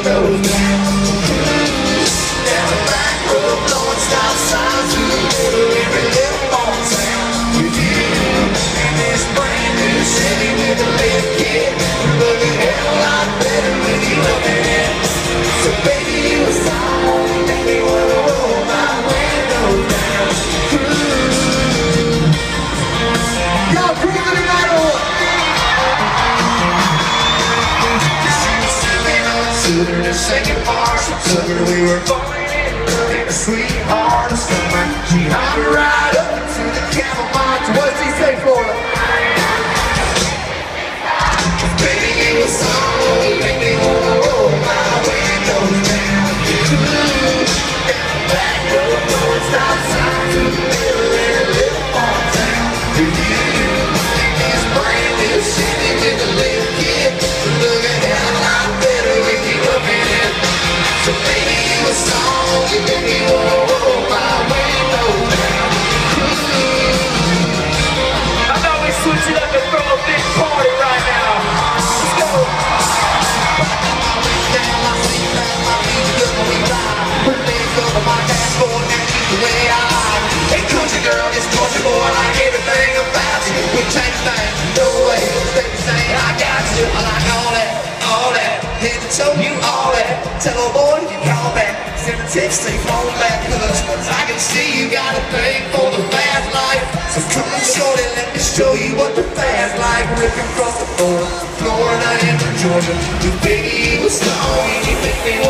Então Sooner the second part, sooner we were falling in love in a sweetheart of summer. She hopped right up to the Tell a boy you call back, send a text, say phone back, cause I can see you got a thing for the fast life. So come on, shorty, let me show you what the fast life. Ripping across the floor, Florida and Georgia. You baby, you a song, and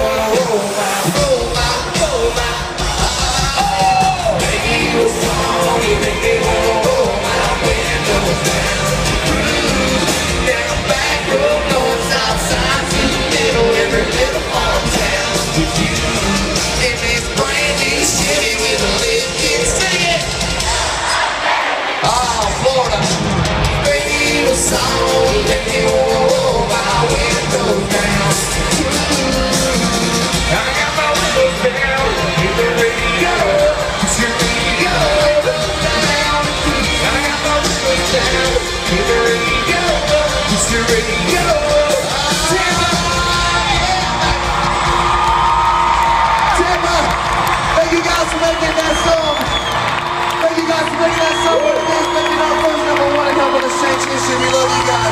Florida, baby, you a song, you make roll my windows down. I got my windows down, the radio, down. I got my windows down, the radio. Tampa, thank you guys for making that song. Guys making that it is, making our first number one in Couple of Saints history. We love you guys.